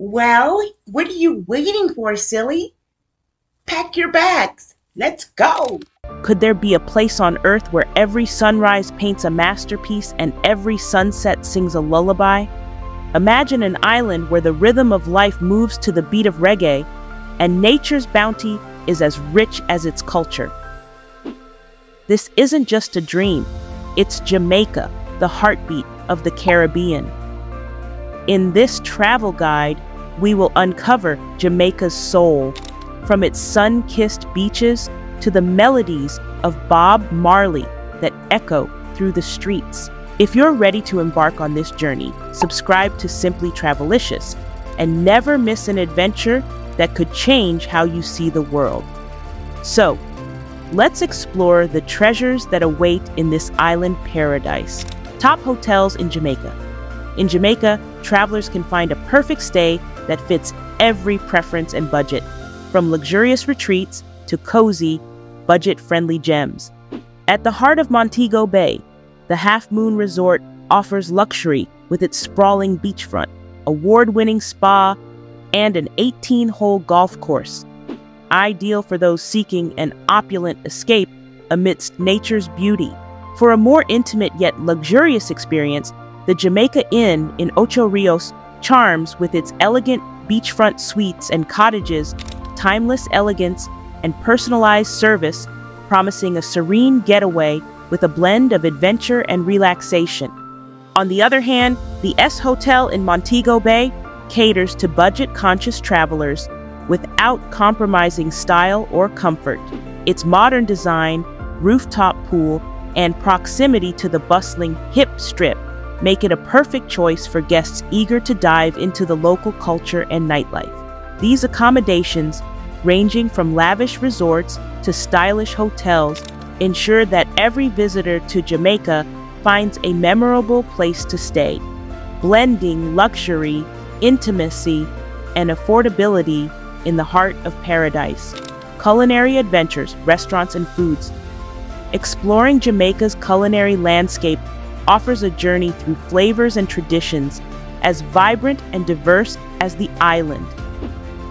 Well, what are you waiting for, silly? Pack your bags. Let's go. Could there be a place on earth where every sunrise paints a masterpiece and every sunset sings a lullaby? Imagine an island where the rhythm of life moves to the beat of reggae and nature's bounty is as rich as its culture. This isn't just a dream, it's Jamaica, the heartbeat of the Caribbean. In this travel guide, we will uncover Jamaica's soul, from its sun kissed beaches to the melodies of Bob Marley that echo through the streets. If you're ready to embark on this journey, subscribe to Simply Travelicious and never miss an adventure that could change how you see the world. So, let's explore the treasures that await in this island paradise. Top hotels in Jamaica. In Jamaica, travelers can find a perfect stay that fits every preference and budget, from luxurious retreats to cozy, budget friendly gems. At the heart of Montego Bay, the Half Moon Resort offers luxury with its sprawling beachfront, award winning spa, and an 18 hole golf course, ideal for those seeking an opulent escape amidst nature's beauty. For a more intimate yet luxurious experience, the Jamaica Inn in Ocho Rios charms with its elegant beachfront suites and cottages, timeless elegance, and personalized service, promising a serene getaway with a blend of adventure and relaxation. On the other hand, the S Hotel in Montego Bay caters to budget conscious travelers without compromising style or comfort. Its modern design, rooftop pool, and proximity to the bustling hip strip make it a perfect choice for guests eager to dive into the local culture and nightlife. These accommodations, ranging from lavish resorts to stylish hotels, ensure that every visitor to Jamaica finds a memorable place to stay, blending luxury intimacy, and affordability in the heart of paradise. Culinary adventures, restaurants, and foods. Exploring Jamaica's culinary landscape offers a journey through flavors and traditions as vibrant and diverse as the island.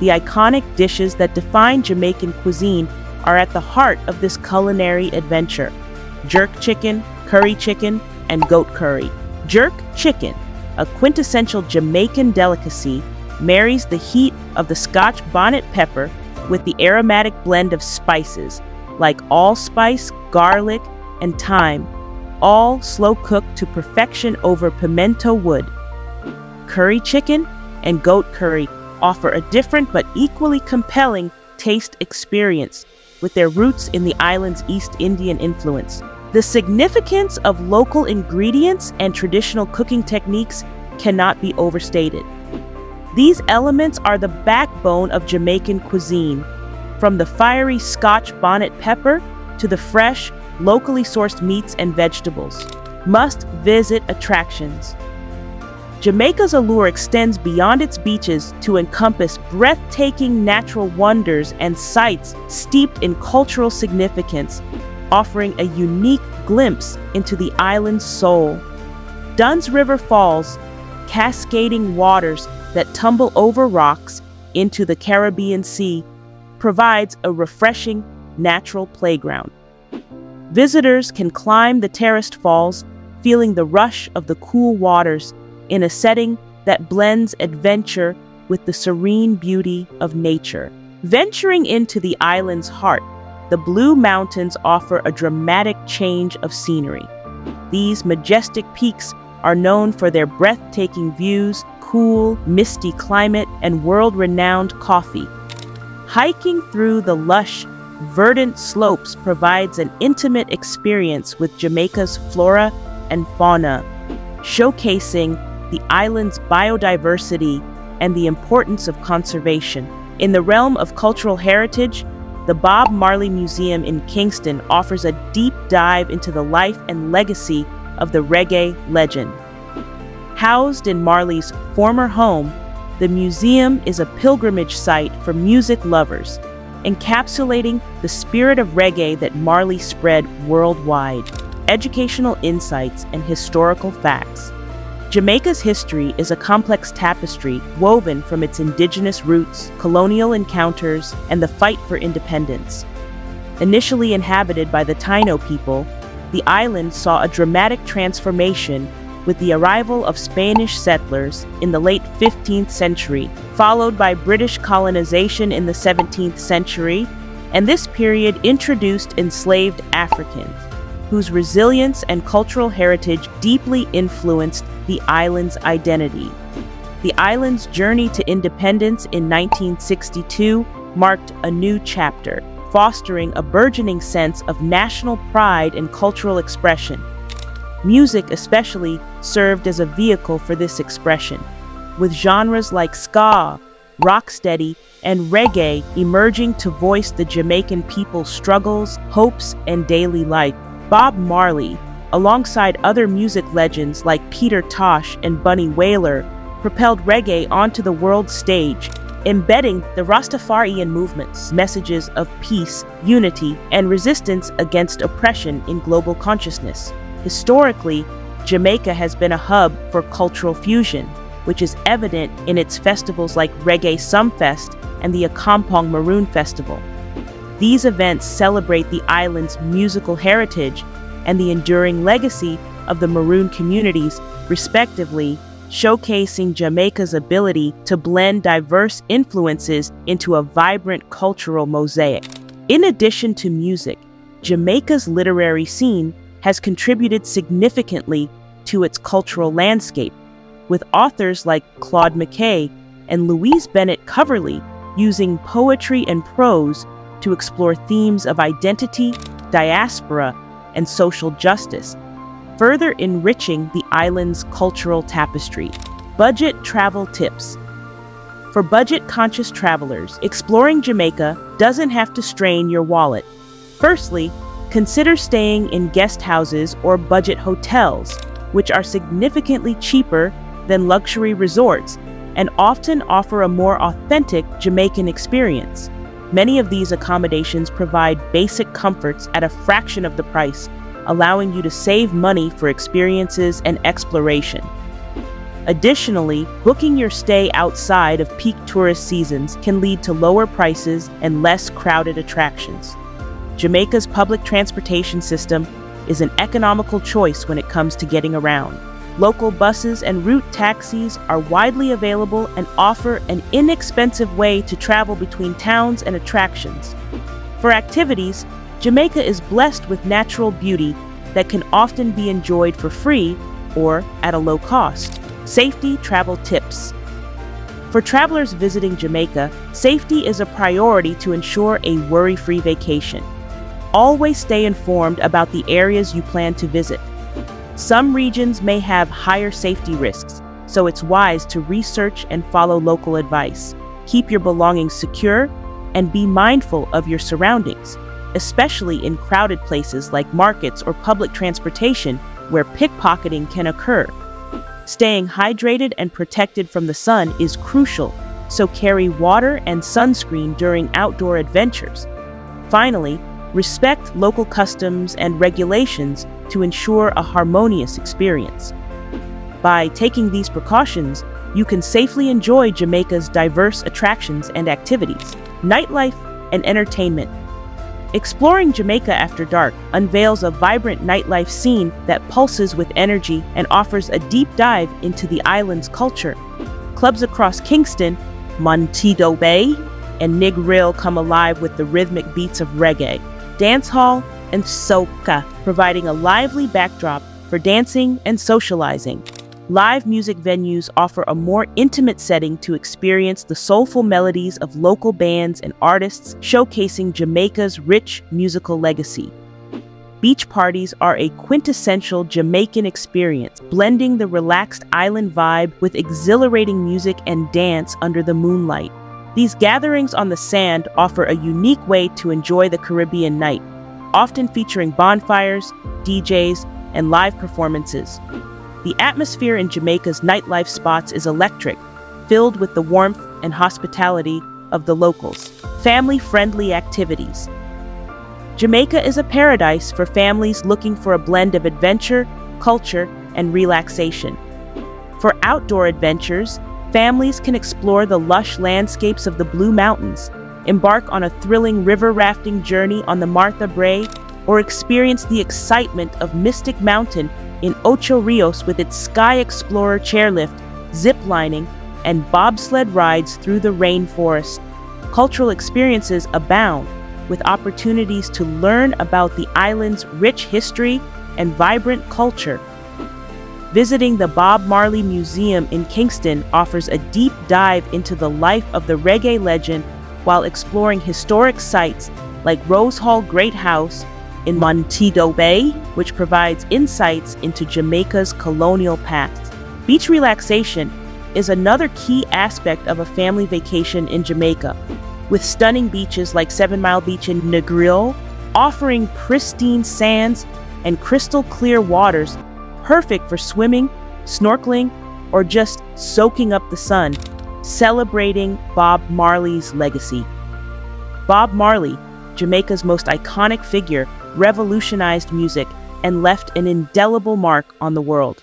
The iconic dishes that define Jamaican cuisine are at the heart of this culinary adventure jerk chicken, curry chicken, and goat curry. Jerk chicken a quintessential Jamaican delicacy, marries the heat of the Scotch bonnet pepper with the aromatic blend of spices like allspice, garlic, and thyme, all slow cooked to perfection over pimento wood. Curry chicken and goat curry offer a different but equally compelling taste experience with their roots in the island's East Indian influence. The significance of local ingredients and traditional cooking techniques cannot be overstated. These elements are the backbone of Jamaican cuisine, from the fiery Scotch bonnet pepper to the fresh, locally sourced meats and vegetables. Must visit attractions. Jamaica's allure extends beyond its beaches to encompass breathtaking natural wonders and sites steeped in cultural significance offering a unique glimpse into the island's soul. Dunn's River Falls, cascading waters that tumble over rocks into the Caribbean Sea, provides a refreshing natural playground. Visitors can climb the terraced falls, feeling the rush of the cool waters in a setting that blends adventure with the serene beauty of nature. Venturing into the island's heart, the Blue Mountains offer a dramatic change of scenery. These majestic peaks are known for their breathtaking views, cool, misty climate, and world renowned coffee. Hiking through the lush, verdant slopes provides an intimate experience with Jamaica's flora and fauna, showcasing the island's biodiversity and the importance of conservation. In the realm of cultural heritage, the Bob Marley Museum in Kingston offers a deep dive into the life and legacy of the reggae legend. Housed in Marley's former home, the museum is a pilgrimage site for music lovers, encapsulating the spirit of reggae that Marley spread worldwide, educational insights, and historical facts. Jamaica's history is a complex tapestry woven from its indigenous roots, colonial encounters, and the fight for independence. Initially inhabited by the Taino people, the island saw a dramatic transformation with the arrival of Spanish settlers in the late 15th century, followed by British colonization in the 17th century, and this period introduced enslaved Africans whose resilience and cultural heritage deeply influenced the island's identity. The island's journey to independence in 1962 marked a new chapter, fostering a burgeoning sense of national pride and cultural expression. Music, especially, served as a vehicle for this expression, with genres like ska, rocksteady, and reggae emerging to voice the Jamaican people's struggles, hopes, and daily life. Bob Marley, alongside other music legends like Peter Tosh and Bunny Wailer, propelled reggae onto the world stage, embedding the Rastafarian movement's messages of peace, unity, and resistance against oppression in global consciousness. Historically, Jamaica has been a hub for cultural fusion, which is evident in its festivals like Reggae Sumfest and the Accompong Maroon Festival. These events celebrate the island's musical heritage and the enduring legacy of the Maroon communities, respectively, showcasing Jamaica's ability to blend diverse influences into a vibrant cultural mosaic. In addition to music, Jamaica's literary scene has contributed significantly to its cultural landscape, with authors like Claude McKay and Louise Bennett Coverley using poetry and prose to explore themes of identity, diaspora, and social justice, further enriching the island's cultural tapestry. Budget travel tips. For budget conscious travelers, exploring Jamaica doesn't have to strain your wallet. Firstly, consider staying in guest houses or budget hotels, which are significantly cheaper than luxury resorts and often offer a more authentic Jamaican experience. Many of these accommodations provide basic comforts at a fraction of the price, allowing you to save money for experiences and exploration. Additionally, booking your stay outside of peak tourist seasons can lead to lower prices and less crowded attractions. Jamaica's public transportation system is an economical choice when it comes to getting around. Local buses and route taxis are widely available and offer an inexpensive way to travel between towns and attractions. For activities, Jamaica is blessed with natural beauty that can often be enjoyed for free or at a low cost. Safety travel tips. For travelers visiting Jamaica, safety is a priority to ensure a worry free vacation. Always stay informed about the areas you plan to visit. Some regions may have higher safety risks, so it's wise to research and follow local advice. Keep your belongings secure and be mindful of your surroundings, especially in crowded places like markets or public transportation where pickpocketing can occur. Staying hydrated and protected from the sun is crucial, so carry water and sunscreen during outdoor adventures. Finally, respect local customs and regulations to ensure a harmonious experience. By taking these precautions, you can safely enjoy Jamaica's diverse attractions and activities, nightlife, and entertainment. Exploring Jamaica After Dark unveils a vibrant nightlife scene that pulses with energy and offers a deep dive into the island's culture. Clubs across Kingston, Montego Bay, and Negril come alive with the rhythmic beats of reggae dancehall, and soca, providing a lively backdrop for dancing and socializing. Live music venues offer a more intimate setting to experience the soulful melodies of local bands and artists showcasing Jamaica's rich musical legacy. Beach parties are a quintessential Jamaican experience, blending the relaxed island vibe with exhilarating music and dance under the moonlight. These gatherings on the sand offer a unique way to enjoy the Caribbean night, often featuring bonfires, DJs, and live performances. The atmosphere in Jamaica's nightlife spots is electric, filled with the warmth and hospitality of the locals. Family friendly activities. Jamaica is a paradise for families looking for a blend of adventure, culture, and relaxation. For outdoor adventures, families can explore the lush landscapes of the Blue Mountains, embark on a thrilling river rafting journey on the Martha Brae, or experience the excitement of Mystic Mountain in Ocho Rios with its Sky Explorer chairlift, zip lining, and bobsled rides through the rainforest. Cultural experiences abound, with opportunities to learn about the island's rich history and vibrant culture. Visiting the Bob Marley Museum in Kingston offers a deep dive into the life of the reggae legend while exploring historic sites like Rose Hall Great House in Montego Bay, which provides insights into Jamaica's colonial past. Beach relaxation is another key aspect of a family vacation in Jamaica, with stunning beaches like Seven Mile Beach in Negril, offering pristine sands and crystal clear waters perfect for swimming, snorkeling, or just soaking up the sun, celebrating Bob Marley's legacy. Bob Marley, Jamaica's most iconic figure, revolutionized music and left an indelible mark on the world.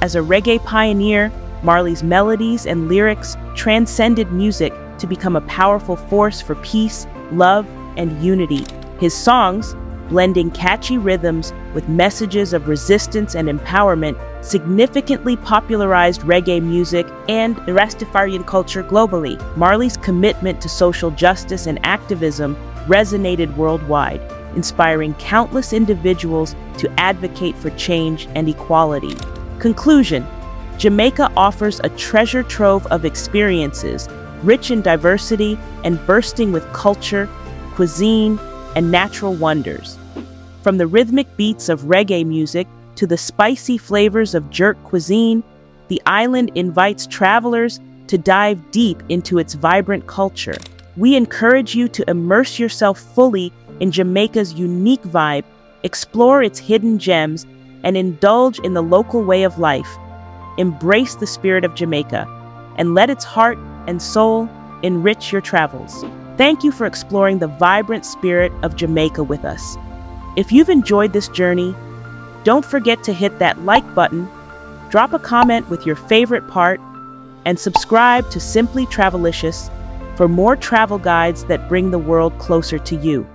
As a reggae pioneer, Marley's melodies and lyrics transcended music to become a powerful force for peace, love, and unity. His songs, blending catchy rhythms with messages of resistance and empowerment, significantly popularized reggae music and the Rastafarian culture globally. Marley's commitment to social justice and activism resonated worldwide, inspiring countless individuals to advocate for change and equality. Conclusion Jamaica offers a treasure trove of experiences, rich in diversity and bursting with culture, cuisine, and natural wonders. From the rhythmic beats of reggae music to the spicy flavors of jerk cuisine, the island invites travelers to dive deep into its vibrant culture. We encourage you to immerse yourself fully in Jamaica's unique vibe, explore its hidden gems, and indulge in the local way of life. Embrace the spirit of Jamaica and let its heart and soul enrich your travels. Thank you for exploring the vibrant spirit of Jamaica with us. If you've enjoyed this journey, don't forget to hit that like button, drop a comment with your favorite part, and subscribe to Simply Travelicious for more travel guides that bring the world closer to you.